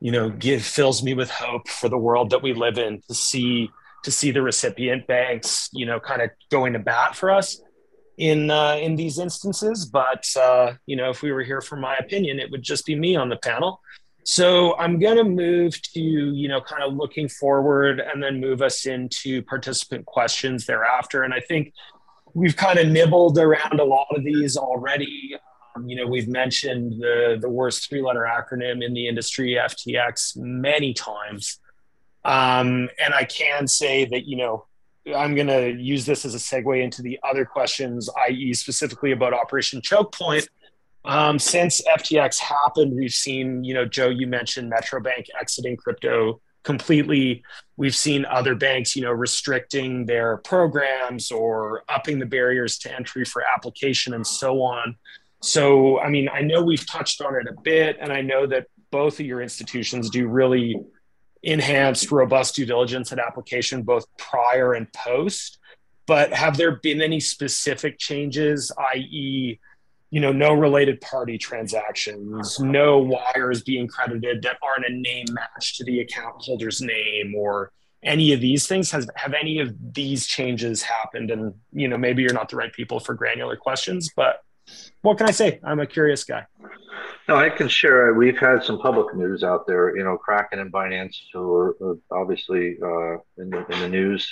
you know give fills me with hope for the world that we live in to see to see the recipient banks, you know, kind of going to bat for us in uh, in these instances. But uh, you know, if we were here for my opinion, it would just be me on the panel. So I'm going to move to you know, kind of looking forward, and then move us into participant questions thereafter. And I think we've kind of nibbled around a lot of these already. Um, you know, we've mentioned the the worst three letter acronym in the industry, FTX, many times. Um, and I can say that, you know, I'm going to use this as a segue into the other questions, i.e., specifically about Operation Choke Point. Um, since FTX happened, we've seen, you know, Joe, you mentioned Metro Bank exiting crypto completely. We've seen other banks, you know, restricting their programs or upping the barriers to entry for application and so on. So, I mean, I know we've touched on it a bit, and I know that both of your institutions do really enhanced robust due diligence and application both prior and post but have there been any specific changes i.e you know no related party transactions no wires being credited that aren't a name match to the account holder's name or any of these things has have any of these changes happened and you know maybe you're not the right people for granular questions but what can i say i'm a curious guy no, I can share. We've had some public news out there. You know, Kraken and Binance, who are obviously uh, in, the, in the news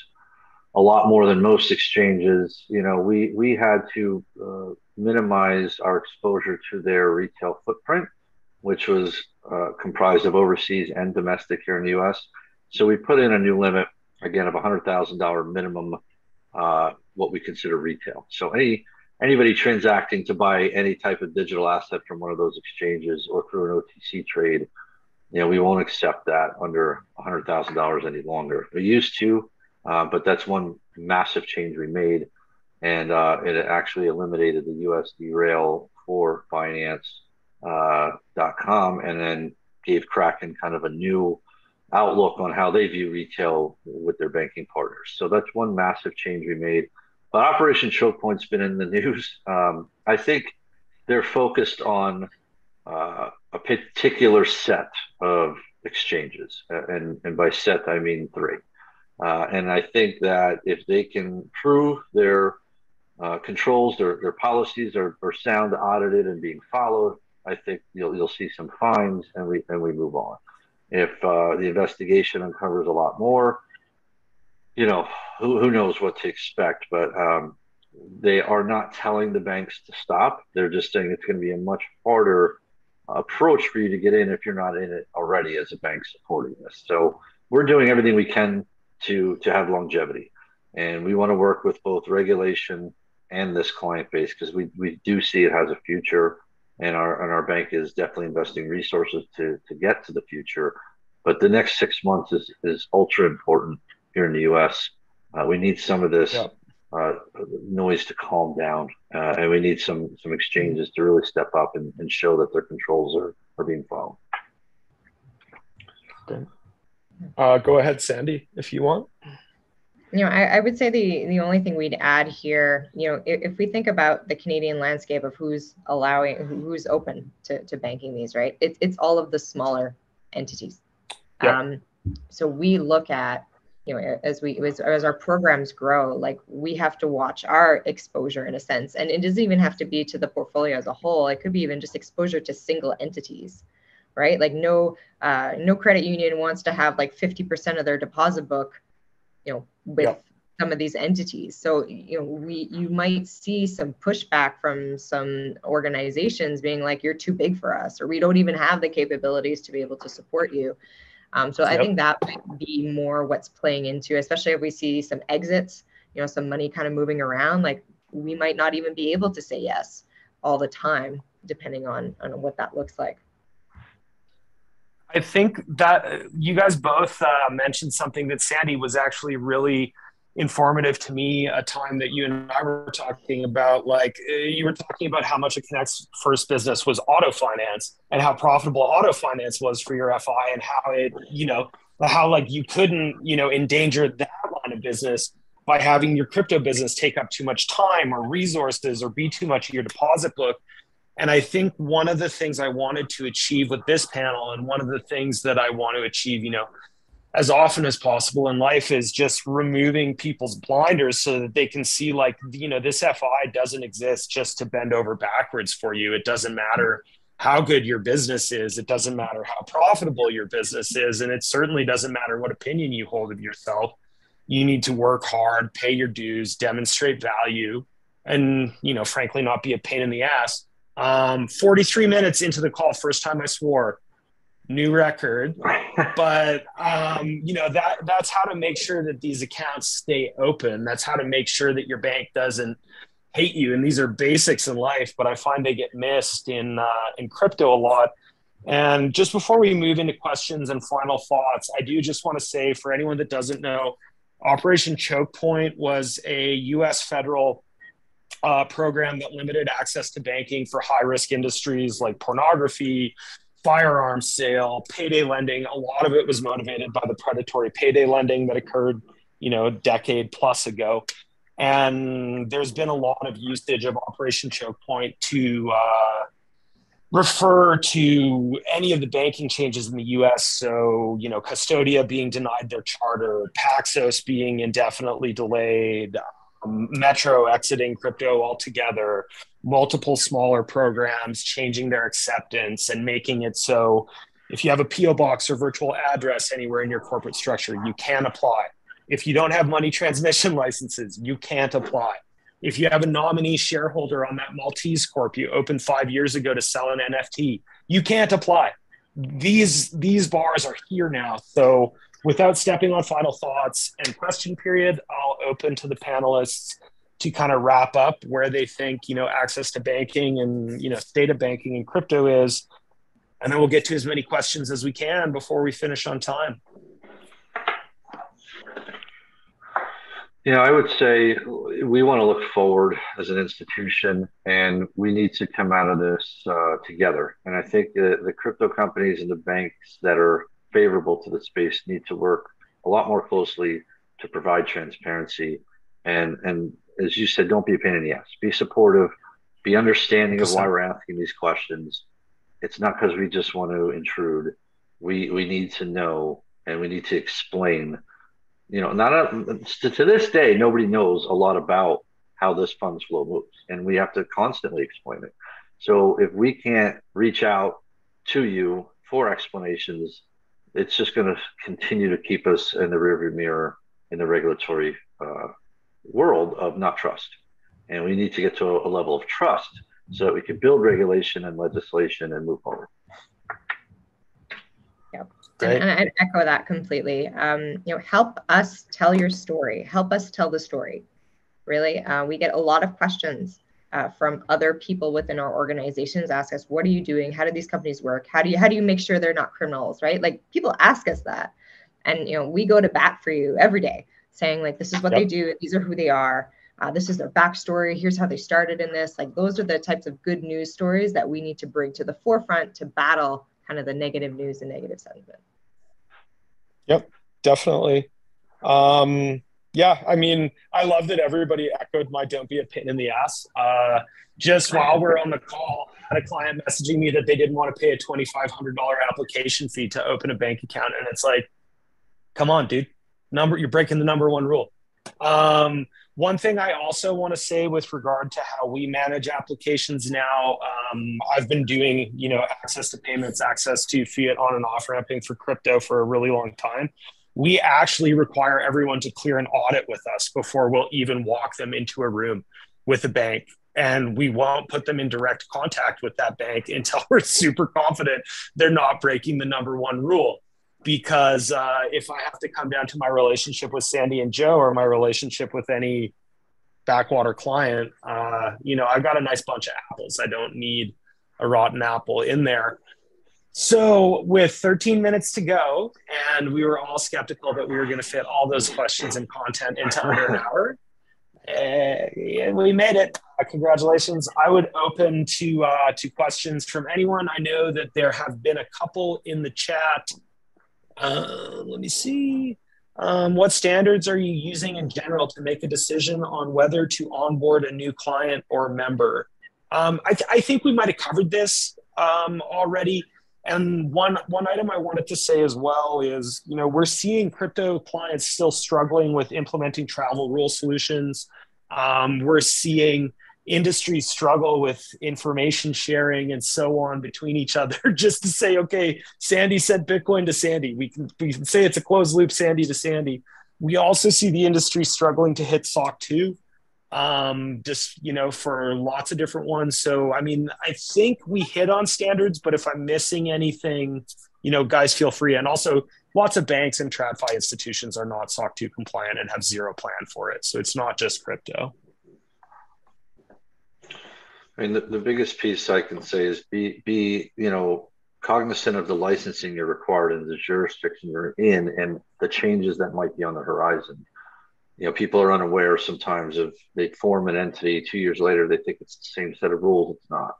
a lot more than most exchanges. You know, we we had to uh, minimize our exposure to their retail footprint, which was uh, comprised of overseas and domestic here in the U.S. So we put in a new limit again of hundred thousand dollar minimum, uh, what we consider retail. So any anybody transacting to buy any type of digital asset from one of those exchanges or through an OTC trade, you know, we won't accept that under $100,000 any longer. We used to, uh, but that's one massive change we made. And uh, it actually eliminated the USD rail for Binance.com uh, and then gave Kraken kind of a new outlook on how they view retail with their banking partners. So that's one massive change we made. But Operation Choke Point's been in the news. Um, I think they're focused on uh, a particular set of exchanges, and and by set I mean three. Uh, and I think that if they can prove their uh, controls, their their policies are, are sound, audited, and being followed, I think you'll you'll see some fines, and we and we move on. If uh, the investigation uncovers a lot more, you know, who who knows what to expect? But um, they are not telling the banks to stop. They're just saying it's going to be a much harder approach for you to get in if you're not in it already as a bank supporting this. So we're doing everything we can to to have longevity, and we want to work with both regulation and this client base because we we do see it has a future, and our and our bank is definitely investing resources to to get to the future. But the next six months is is ultra important here in the U.S. Uh, we need some of this. Yeah uh, noise to calm down, uh, and we need some some exchanges to really step up and, and show that their controls are are being followed. Uh, go ahead, Sandi, if you want. You know, I, I, would say the the only thing we'd add here, you know, if, if, we think about the Canadian landscape of who's allowing, who's open to, to banking these, right? It's it's all of the smaller entities. Yeah. Um, so we look at you know as we as, as our programs grow like we have to watch our exposure in a sense and it doesn't even have to be to the portfolio as a whole it could be even just exposure to single entities right like no uh, no credit union wants to have like 50% of their deposit book you know with some of these entities so you know we you might see some pushback from some organizations being like you're too big for us or we don't even have the capabilities to be able to support you um, so yep. I think that might be more what's playing into, especially if we see some exits, you know, some money kind of moving around. Like we might not even be able to say yes all the time, depending on on what that looks like. I think that you guys both uh, mentioned something that Sandi was actually really informative to me a time that you and I were talking about. Like uh, you were talking about how much of Connect's first business was auto finance and how profitable auto finance was for your FI and how it, you know, how like you couldn't, you know, endanger that line of business by having your crypto business take up too much time or resources or be too much of your deposit book. And I think one of the things I wanted to achieve with this panel and one of the things that I want to achieve, you know, as often as possible in life is just removing people's blinders so that they can see like you know this fi doesn't exist just to bend over backwards for you. It doesn't matter how good your business is. It doesn't matter how profitable your business is. And it certainly doesn't matter what opinion you hold of yourself. You need to work hard pay your dues demonstrate value and you know frankly not be a pain in the ass um, 43 minutes into the call first time i swore. New record. But um, you know that that's how to make sure that these accounts stay open. That's how to make sure that your bank doesn't hate you. And these are basics in life but i find they get missed in uh, in crypto a lot. And just before we move into questions and final thoughts i do just want to say for anyone that doesn't know operation choke point was a us federal uh, program that limited access to banking for high risk industries like pornography firearms sale, payday lending. A lot of it was motivated by the predatory payday lending that occurred, you know, a decade plus ago. And there's been a lot of usage of Operation Choke Point to uh, refer to any of the banking changes in the US. So, you know, Custodia being denied their charter, Paxos being indefinitely delayed, Metro exiting crypto altogether, multiple smaller programs changing their acceptance and making it so if you have a PO box or virtual address anywhere in your corporate structure, you can apply. If you don't have money transmission licenses, you can't apply. If you have a nominee shareholder on that Maltese Corp you opened five years ago to sell an NFT, you can't apply. These these bars are here now. So without stepping on final thoughts and question period, I'll open to the panelists to kind of wrap up where they think you know access to banking and you know state of banking and crypto is. And then we'll get to as many questions as we can before we finish on time. Know i would say we want to look forward as an institution and we need to come out of this uh, together. And i think the, the crypto companies and the banks that are favorable to the space need to work a lot more closely to provide transparency and and as you said, don't be a pain in the ass. Be supportive. Be understanding of why we're asking these questions. It's not because we just want to intrude. We we need to know and we need to explain. You know, not a, to, to this day, nobody knows a lot about how this funds flow moves, and we have to constantly explain it. So if we can't reach out to you for explanations, it's just going to continue to keep us in the rearview mirror in the regulatory uh, world of not trust. And we need to get to a, a level of trust so that we can build regulation and legislation and move forward. Yep. And, and I'd echo that completely. Um, you know, help us tell your story. Help us tell the story. Really, uh, we get a lot of questions uh, from other people within our organizations. Ask us, "What are you doing? How do these companies work? How do you how do you make sure they're not criminals?" Right? Like people ask us that, and you know, we go to bat for you every day, saying like, "This is what yep. they do. These are who they are." Uh, this is their backstory. Here's how they started in this. Like those are the types of good news stories that we need to bring to the forefront to battle kind of the negative news and negative sentiment. Yep, definitely. Um, yeah, I mean, I love that everybody echoed my "Don't be a pain in the ass." Uh, just while we're on the call, I had a client messaging me that they didn't want to pay a twenty five hundred dollar application fee to open a bank account, and it's like, come on, dude, number you're breaking the number one rule. Um, one thing I also want to say with regard to how we manage applications now, um, I've been doing, you know, access to payments, access to fiat on and off ramping for crypto for a really long time. We actually require everyone to clear an audit with us before we'll even walk them into a room with a bank. And we won't put them in direct contact with that bank until we're super confident they're not breaking the number one rule because uh, if I have to come down to my relationship with Sandi and Joe or my relationship with any backwater client, uh, you know, I've got a nice bunch of apples. I don't need a rotten apple in there. So, with 13 minutes to go, and we were all skeptical that we were going to fit all those questions and content into under an hour, and we made it. Uh, congratulations! I would open to uh, to questions from anyone. I know that there have been a couple in the chat uh, let me see. Um, what standards are you using in general to make a decision on whether to onboard a new client or member? Um, I, th- I, think we might have covered this um, already. And one one item I wanted to say as well is, you know, we're seeing crypto clients still struggling with implementing travel rule solutions. Um, we're seeing industries struggle with information sharing and so on between each other just to say okay sandy sent bitcoin to sandy. We can, we can say it's a closed loop sandy to sandy. We also see the industry struggling to hit soc 2 um, just you know for lots of different ones. So i mean i think we hit on standards but if i'm missing anything you know guys feel free. And also lots of banks and tradfi institutions are not soc 2 compliant and have zero plan for it. So it's not just crypto. I mean, the, the biggest piece I can say is be be you know cognizant of the licensing you're required in the jurisdiction you're in and the changes that might be on the horizon. You know, people are unaware sometimes of they form an entity two years later they think it's the same set of rules. It's not.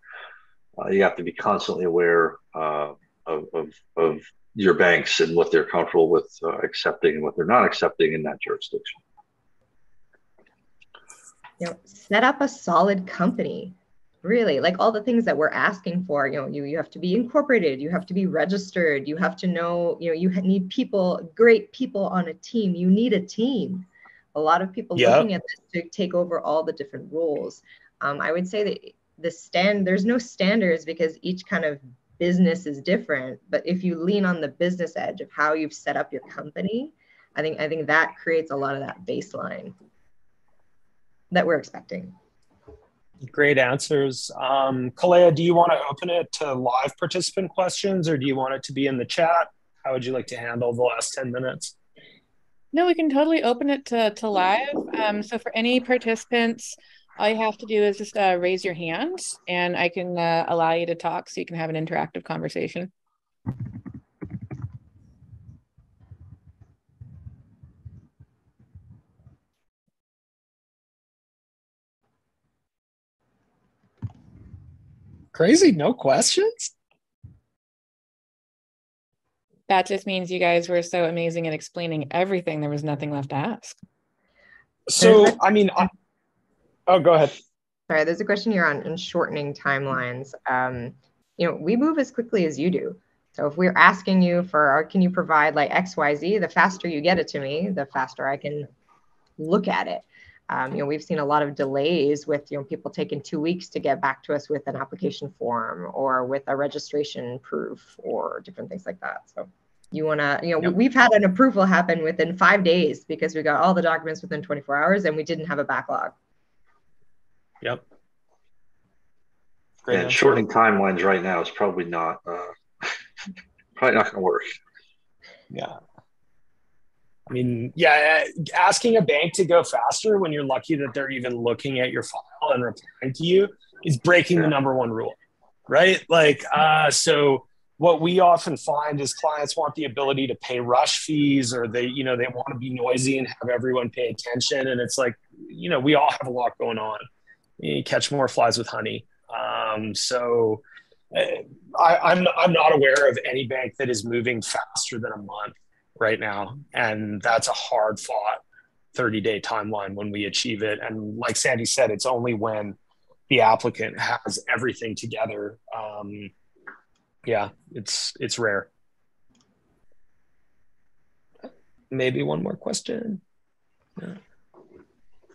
Uh, you have to be constantly aware uh, of, of, of your banks and what they're comfortable with uh, accepting and what they're not accepting in that jurisdiction. You know, set up a solid company really like all the things that we're asking for you know you, you have to be incorporated you have to be registered you have to know you know you need people great people on a team you need a team a lot of people yep. looking at this to take over all the different roles um, i would say that the stand there's no standards because each kind of business is different but if you lean on the business edge of how you've set up your company i think i think that creates a lot of that baseline that we're expecting Great answers. Um, Kalea, do you want to open it to live participant questions or do you want it to be in the chat? How would you like to handle the last 10 minutes? No, we can totally open it to, to live. Um, so for any participants, all you have to do is just uh, raise your hand and I can uh, allow you to talk so you can have an interactive conversation. Crazy, no questions? That just means you guys were so amazing at explaining everything. There was nothing left to ask. So, I mean, I, oh, go ahead. Sorry, there's a question here on, on shortening timelines. Um, you know, we move as quickly as you do. So if we're asking you for, can you provide like X, Y, Z, the faster you get it to me, the faster I can look at it. Um, you know, we've seen a lot of delays with you know people taking two weeks to get back to us with an application form or with a registration proof or different things like that. So you want to, you know, yep. we've had an approval happen within five days because we got all the documents within 24 hours and we didn't have a backlog. Yep. Great. And shortening timelines right now is probably not uh, probably not going to work. Yeah. I mean, yeah, asking a bank to go faster when you're lucky that they're even looking at your file and replying to you is breaking yeah. the number one rule, right? Like, uh, so what we often find is clients want the ability to pay rush fees or they, you know, they want to be noisy and have everyone pay attention. And it's like, you know, we all have a lot going on. You catch more flies with honey. Um, so uh, I, I'm, I'm not aware of any bank that is moving faster than a month right now. And that's a hard fought 30 day timeline when we achieve it. And like Sandi said, it's only when the applicant has everything together. Um, yeah, it's it's rare. Maybe one more question.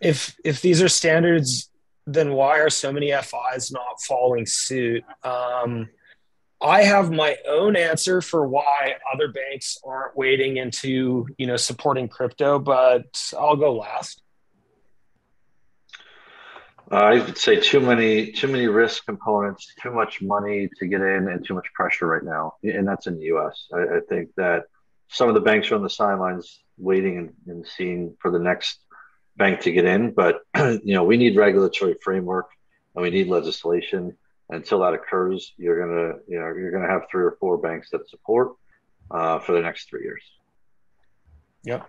If if these are standards, then why are so many FIs not following suit? Um, I have my own answer for why other banks aren't wading into, you know, supporting crypto, but I'll go last. Uh, I would say too many too many risk components, too much money to get in, and too much pressure right now, and that's in the U.S. I, I think that some of the banks are on the sidelines waiting and, and seeing for the next bank to get in, but you know we need regulatory framework and we need legislation until that occurs, you're gonna you know you're gonna have three or four banks that support uh, for the next three years. Yep.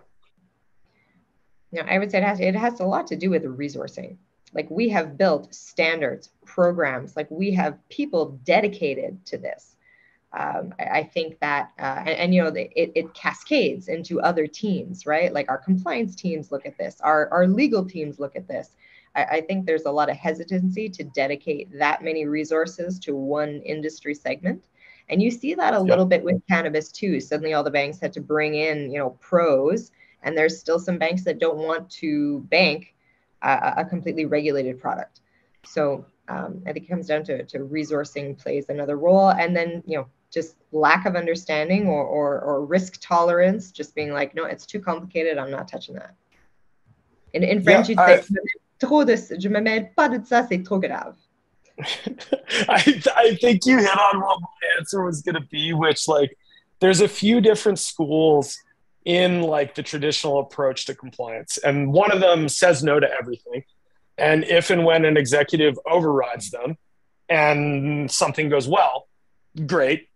Yeah, I would say it has it has a lot to do with resourcing. Like we have built standards, programs, like we have people dedicated to this. Um, I, I, think that, uh, and, and, you know, it, it cascades into other teams, right? Like our compliance teams look at this, our, our legal teams look at this. I, I think there's a lot of hesitancy to dedicate that many resources to one industry segment. And you see that a yep. little bit with cannabis too. Suddenly all the banks had to bring in, you know, pros, and there's still some banks that don't want to bank a, a completely regulated product. So um, I think it comes down to, to resourcing plays another role. And then, you know, just lack of understanding or, or, or risk tolerance, just being like, no, it's too complicated. I'm not touching that. In, in French, yeah, you'd say, trop de, je me mêle pas de ça, c'est trop grave. I, I think you hit on what my answer was going to be, which like there's a few different schools in like the traditional approach to compliance, and one of them says no to everything. And if and when an executive overrides them, and something goes well, great.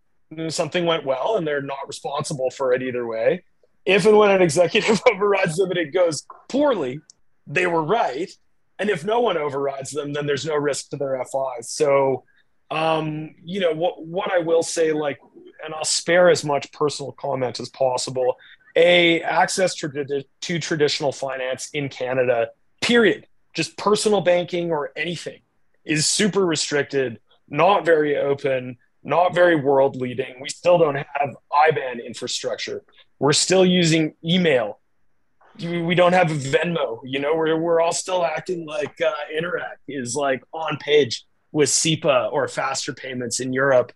Something went well, and they're not responsible for it either way. If and when an executive overrides them and it goes poorly, they were right and if no one overrides them, then there's no risk to their FIs. So, um, you know, what what I will say, like, and I'll spare as much personal comment as possible. A access to, to traditional finance in Canada, period, just personal banking or anything, is super restricted, not very open, not very world leading. We still don't have IBAN infrastructure. We're still using email we don't have Venmo. You know, we're we're all still acting like uh, Interac is like on page with SEPA or faster payments in Europe.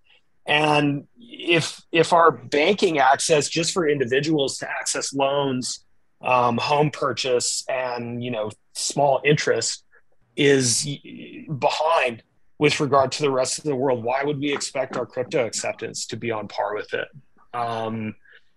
And if if our banking access just for individuals to access loans, um, home purchase, and you know small interest is behind with regard to the rest of the world, why would we expect our crypto acceptance to be on par with it? Um,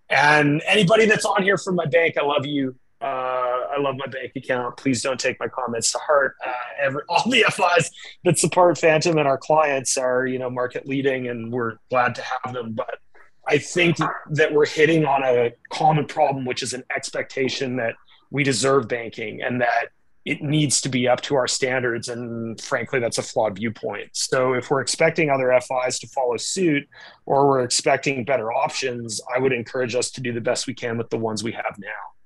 and anybody that's on here from my bank, I love you. Uh, I love my bank account. Please don't take my comments to heart. Uh, every, all the FIs that support Phantom and our clients are, you know, market leading, and we're glad to have them. But I think that we're hitting on a common problem, which is an expectation that we deserve banking and that it needs to be up to our standards. And frankly, that's a flawed viewpoint. So if we're expecting other FIs to follow suit or we're expecting better options, I would encourage us to do the best we can with the ones we have now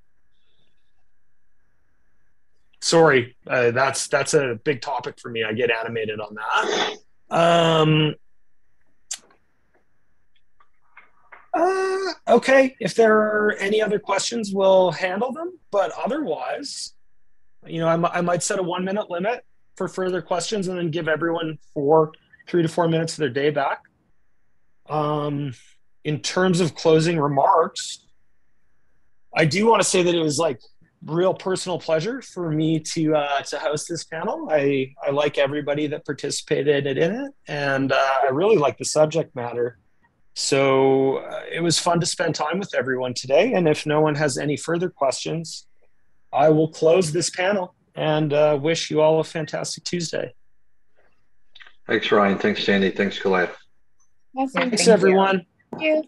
sorry, uh, that's that's a big topic for me. I get animated on that. Um, uh, okay, if there are any other questions, we'll handle them. But otherwise, you know, I, I might set a one minute limit for further questions and then give everyone four, three to four minutes of their day back. Um, in terms of closing remarks, I do want to say that it was like real personal pleasure for me to uh, to host this panel. I I like everybody that participated in it, and uh, I really like the subject matter. So uh, it was fun to spend time with everyone today. And if no one has any further questions, I will close this panel and uh, wish you all a fantastic Tuesday. Thanks, Ryan. Thanks, Sandi. Thanks, Colette. Awesome. Thanks, Thank you. everyone. Thank you.